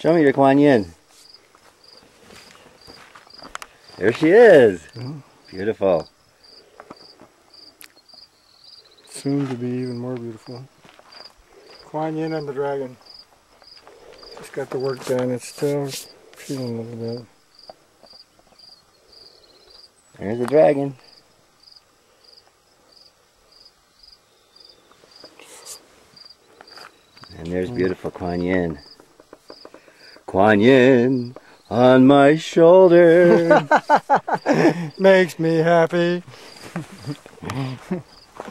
Show me your Kwan Yin. There she is. Beautiful. Soon to be even more beautiful. Kwan Yin and the dragon. Just got the work done. It's still feeling a little bit. There's the dragon. And there's beautiful Kwan Yin. Kwan Yin on my shoulder. Makes me happy.